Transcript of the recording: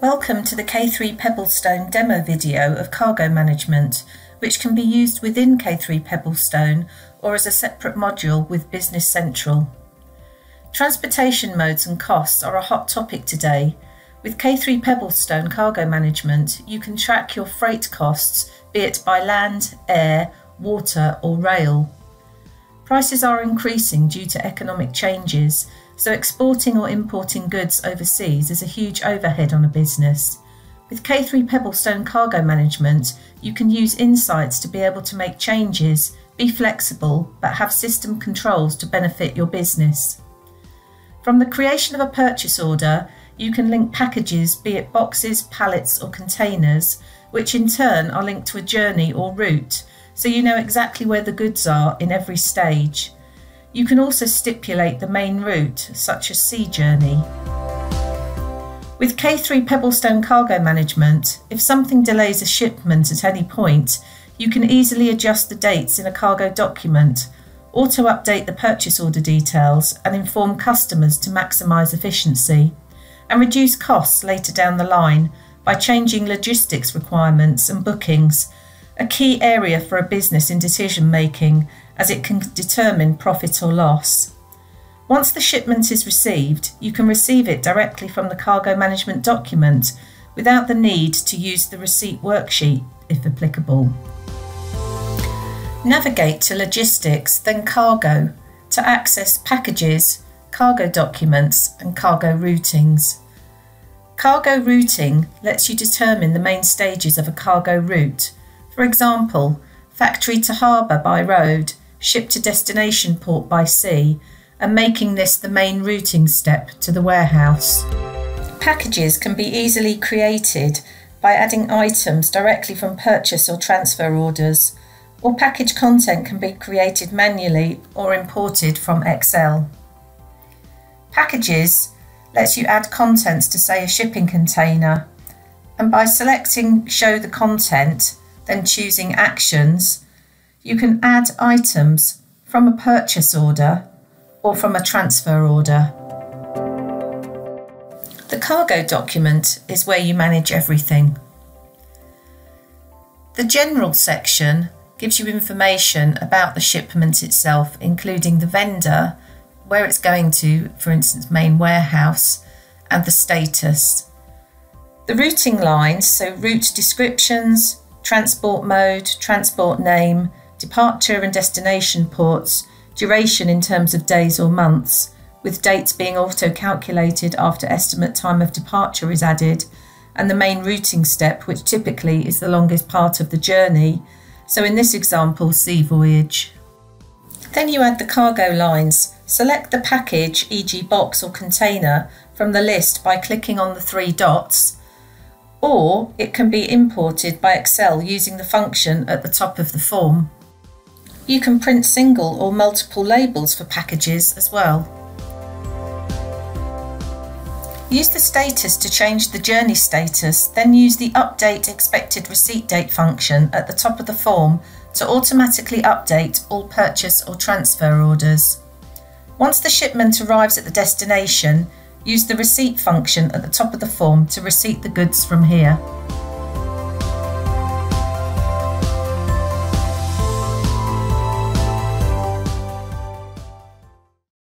Welcome to the K3 Pebblestone demo video of cargo management, which can be used within K3 Pebblestone or as a separate module with Business Central. Transportation modes and costs are a hot topic today. With K3 Pebblestone cargo management, you can track your freight costs, be it by land, air, water, or rail. Prices are increasing due to economic changes, so exporting or importing goods overseas is a huge overhead on a business. With K3 Pebblestone Cargo Management, you can use insights to be able to make changes, be flexible, but have system controls to benefit your business. From the creation of a purchase order, you can link packages, be it boxes, pallets, or containers, which in turn are linked to a journey or route, so you know exactly where the goods are in every stage. You can also stipulate the main route, such as sea journey. With K3 Pebblestone Cargo Management, if something delays a shipment at any point, you can easily adjust the dates in a cargo document, auto update the purchase order details, and inform customers to maximise efficiency, and reduce costs later down the line by changing logistics requirements and bookings, a key area for a business in decision making as it can determine profit or loss. Once the shipment is received, you can receive it directly from the cargo management document without the need to use the receipt worksheet if applicable. Navigate to Logistics, then Cargo to access packages, cargo documents, and cargo routings. Cargo routing lets you determine the main stages of a cargo route. For example, factory to harbour by road, ship to destination port by sea, and making this the main routing step to the warehouse. Packages can be easily created by adding items directly from purchase or transfer orders, or package content can be created manually or imported from Excel. Packages lets you add contents to say a shipping container, and by selecting show the content, then choosing actions, you can add items from a purchase order or from a transfer order. The cargo document is where you manage everything. The general section gives you information about the shipment itself, including the vendor, where it's going to, for instance, main warehouse, and the status. The routing lines, so route descriptions, transport mode, transport name, departure and destination ports, duration in terms of days or months, with dates being auto calculated after estimate time of departure is added, and the main routing step, which typically is the longest part of the journey. So, in this example, sea voyage. Then you add the cargo lines. Select the package, e.g., box or container, from the list by clicking on the three dots, or it can be imported by Excel using the function at the top of the form. You can print single or multiple labels for packages as well. Use the status to change the journey status, then use the Update Expected Receipt Date function at the top of the form to automatically update all purchase or transfer orders. Once the shipment arrives at the destination, use the receipt function at the top of the form to receipt the goods from here.